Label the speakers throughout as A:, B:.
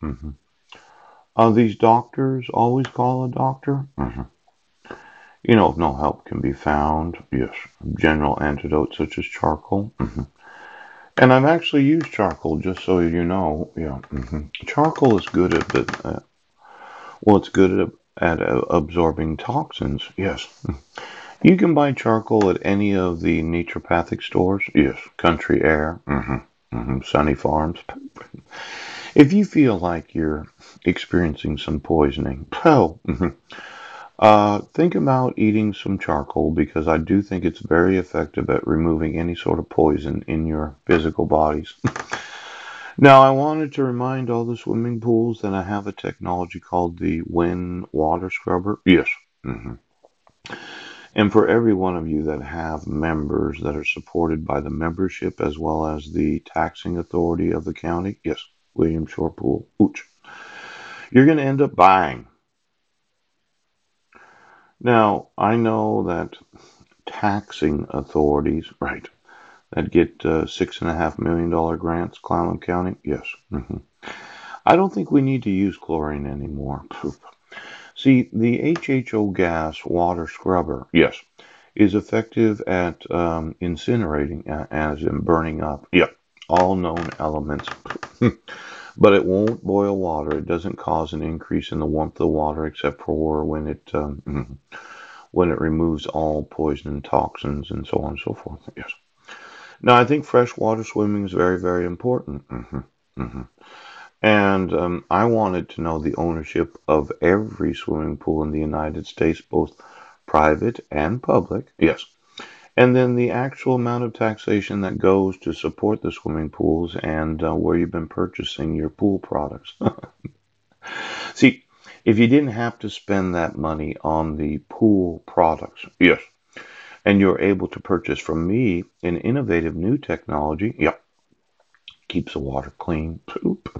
A: hmm Uh, these doctors always call a doctor. hmm You know, if no help can be found, yes, general antidotes such as charcoal. hmm And I've actually used charcoal, just so you know. Yeah, hmm charcoal is good at the, uh, well, it's good at, at uh, absorbing toxins. Yes, you can buy charcoal at any of the naturopathic stores. Yes, Country Aire, hmm hmm Sunny Farms. If you feel like you're experiencing some poisoning, well, mhm, uh, think about eating some charcoal because I do think it's very effective at removing any sort of poison in your physical bodies. Now, I wanted to remind all the swimming pools that I have a technology called the Win Water Scrubber. Yes. hmm And for every one of you that have members that are supported by the membership as well as the taxing authority of the county, yes, William Shore Pool, Ooch, you're going to end up buying. Now, I know that taxing authorities, right, that get uh, six and a half million dollar grants, Clallam County, yes. hmm I don't think we need to use chlorine anymore. See, the HHO gas water scrubber, yes, is effective at um, incinerating, as in burning up, yep, all known elements. but it won't boil water. It doesn't cause an increase in the warmth of the water, except for when it um, when it removes all poison and toxins and so on and so forth. Yes. Now, I think freshwater swimming is very, very important. hmm hmm And um, I wanted to know the ownership of every swimming pool in the United States, both private and public. Yes. And then the actual amount of taxation that goes to support the swimming pools and uh, where you've been purchasing your pool products. See, if you didn't have to spend that money on the pool products, yes, and you're able to purchase from me an innovative new technology, yep, keeps the water clean, poop,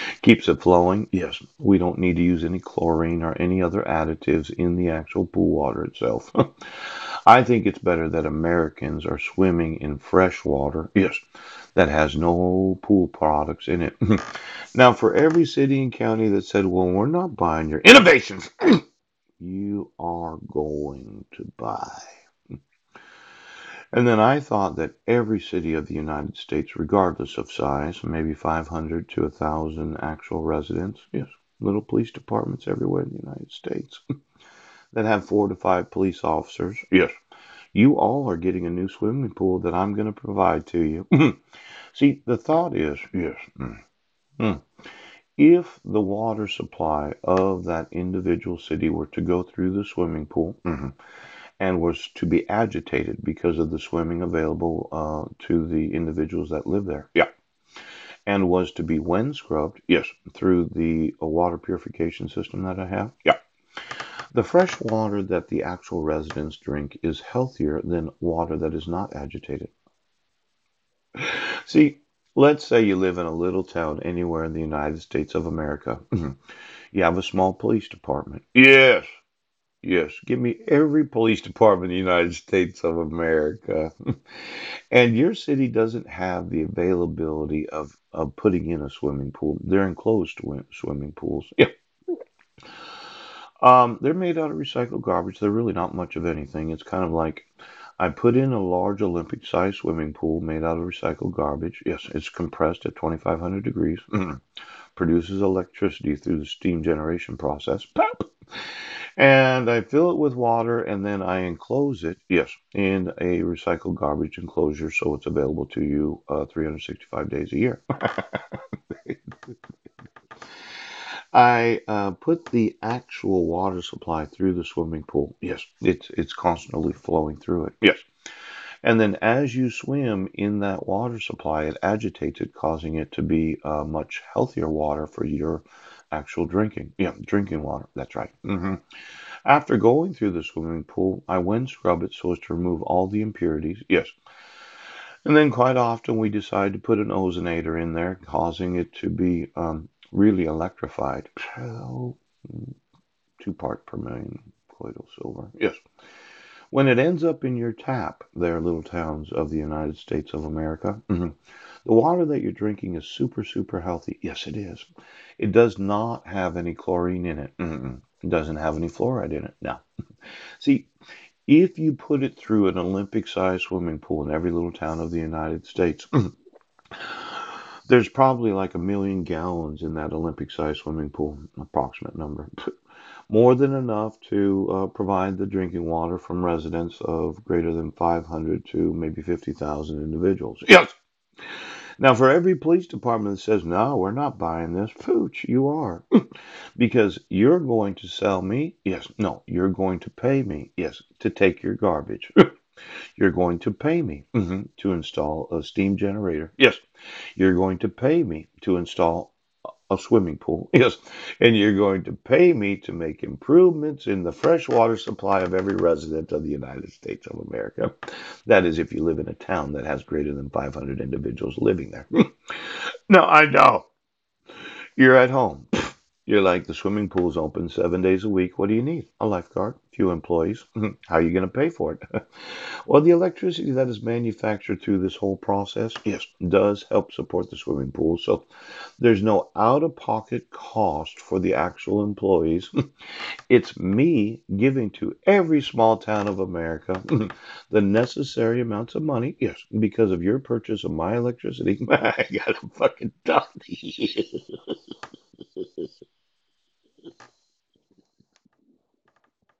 A: keeps it flowing. Yes, we don't need to use any chlorine or any other additives in the actual pool water itself. I think it's better that Americans are swimming in fresh water, yes, that has no pool products in it. now, for every city and county that said, well, we're not buying your innovations, you are going to buy. And then I thought that every city of the United States, regardless of size, maybe 500 to 1,000 actual residents, yes, little police departments everywhere in the United States that have four to five police officers, yes, you all are getting a new swimming pool that I'm going to provide to you. See, the thought is, yes, mm, mm, if the water supply of that individual city were to go through the swimming pool, mhm, and was to be agitated because of the swimming available uh, to the individuals that live there. Yeah. And was to be when scrubbed, yes, through the water purification system that I have. Yeah. The fresh water that the actual residents drink is healthier than water that is not agitated. See, let's say you live in a little town anywhere in the United States of America. you have a small police department. Yes. Yes, give me every police department in the United States of America. and your city doesn't have the availability of, of putting in a swimming pool. They're enclosed swimming pools. Yeah. Um, they're made out of recycled garbage. They're really not much of anything. It's kind of like I put in a large Olympic sized swimming pool made out of recycled garbage. Yes, it's compressed at 2500 degrees, produces electricity through the steam generation process. Pop! And I fill it with water and then I enclose it, yes, in a recycled garbage enclosure so it's available to you uh, 365 days a year. I uh, put the actual water supply through the swimming pool. Yes, it's it's constantly flowing through it. Yes. And then as you swim in that water supply, it agitates it, causing it to be uh, much healthier water for your actual drinking. Yeah, drinking water. That's right. hmm After going through the swimming pool, I wind scrub it so as to remove all the impurities. Yes. And then quite often we decide to put an ozonator in there, causing it to be um, really electrified. So, two part per million colloidal silver. Yes. When it ends up in your tap, there little towns of the United States of America, mhm, The water that you're drinking is super, super healthy. Yes, it is. It does not have any chlorine in it. Mm-mm. It doesn't have any fluoride in it. No. See, if you put it through an Olympic sized swimming pool in every little town of the United States, there's probably like a million gallons in that Olympic sized swimming pool, approximate number. More than enough to uh, provide the drinking water from residents of greater than 500 to maybe 50,000 individuals. Yes. Now, for every police department that says, no, we're not buying this, pooch, you are. because you're going to sell me, yes, no, you're going to pay me, yes, to take your garbage. you're going to pay me mhm, to install a steam generator. Yes, you're going to pay me to install a swimming pool. Yes, and you're going to pay me to make improvements in the fresh water supply of every resident of the United States of America. That is, if you live in a town that has greater than 500 individuals living there. no, I know. You're at home. You're like, the swimming pool's open seven days a week. What do you need? A lifeguard, few employees. How are you going to pay for it? well, the electricity that is manufactured through this whole process, yes, does help support the swimming pool. So there's no out of pocket cost for the actual employees. it's me giving to every small town of America the necessary amounts of money, yes, because of your purchase of my electricity. I got a fucking dump.